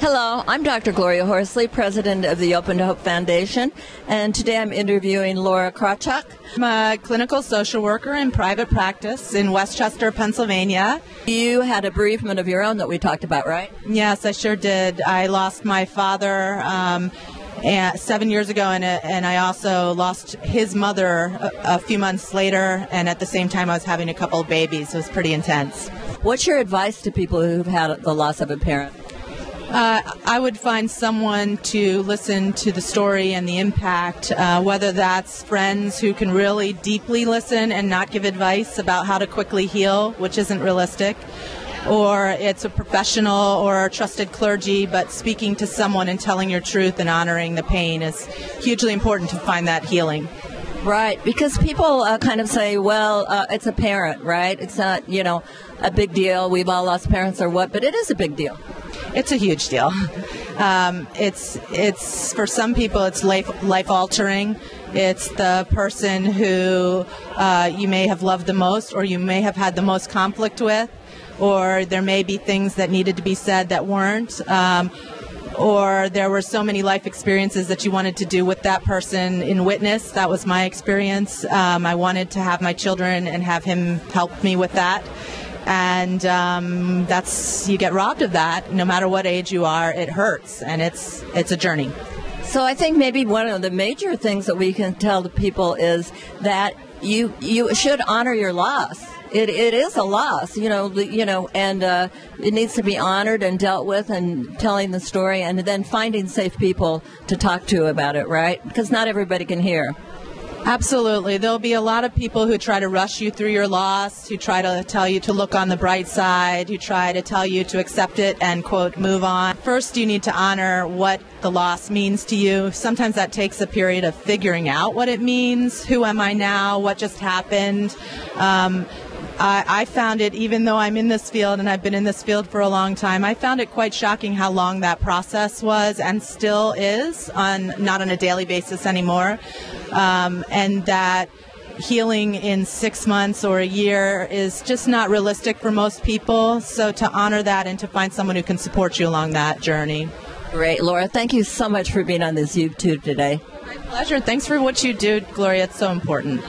Hello, I'm Dr. Gloria Horsley, president of the Open to Hope Foundation, and today I'm interviewing Lara Krawchuck. I'm a clinical social worker in private practice in West Chester, Pennsylvania. You had a bereavement of your own that we talked about, right? Yes, I sure did. I lost my father um, and seven years ago, and, and I also lost his mother a, a few months later, and at the same time, I was having a couple of babies. It was pretty intense. What's your advice to people who've had the loss of a parent? Uh, I would find someone to listen to the story and the impact, uh, whether that's friends who can really deeply listen and not give advice about how to quickly heal, which isn't realistic, or it's a professional or a trusted clergy, but speaking to someone and telling your truth and honoring the pain is hugely important to find that healing. Right, because people uh, kind of say, well, uh, it's a parent, right? It's not, you know, a big deal. We've all lost parents or what, but it is a big deal. It's a huge deal. Um, it's it's for some people it's life life altering. It's the person who uh, you may have loved the most, or you may have had the most conflict with, or there may be things that needed to be said that weren't. Um, or there were so many life experiences that you wanted to do with that person in witness. That was my experience. Um, I wanted to have my children and have him help me with that and um, that's you get robbed of that. No matter what age you are, it hurts, and it's it's a journey. So I think maybe one of the major things that we can tell the people is that you you should honor your loss. It, it is a loss, you know, you know, and uh, it needs to be honored and dealt with, and telling the story, and then finding safe people to talk to about it, right? Because not everybody can hear. Absolutely. There'll be a lot of people who try to rush you through your loss, who try to tell you to look on the bright side, who try to tell you to accept it and, quote, move on. First, you need to honor what the loss means to you. Sometimes that takes a period of figuring out what it means. Who am I now? What just happened? Um, I, I, found it, even though I'm in this field and I've been in this field for a long time, I found it quite shocking how long that process was and still is on not on a daily basis anymore, um, and that healing in six months or a year is just not realistic for most people. So to honor that and to find someone who can support you along that journey. Great, Lara. Thank you so much for being on this YouTube today. My pleasure. Thanks for what you do, Gloria. It's so important.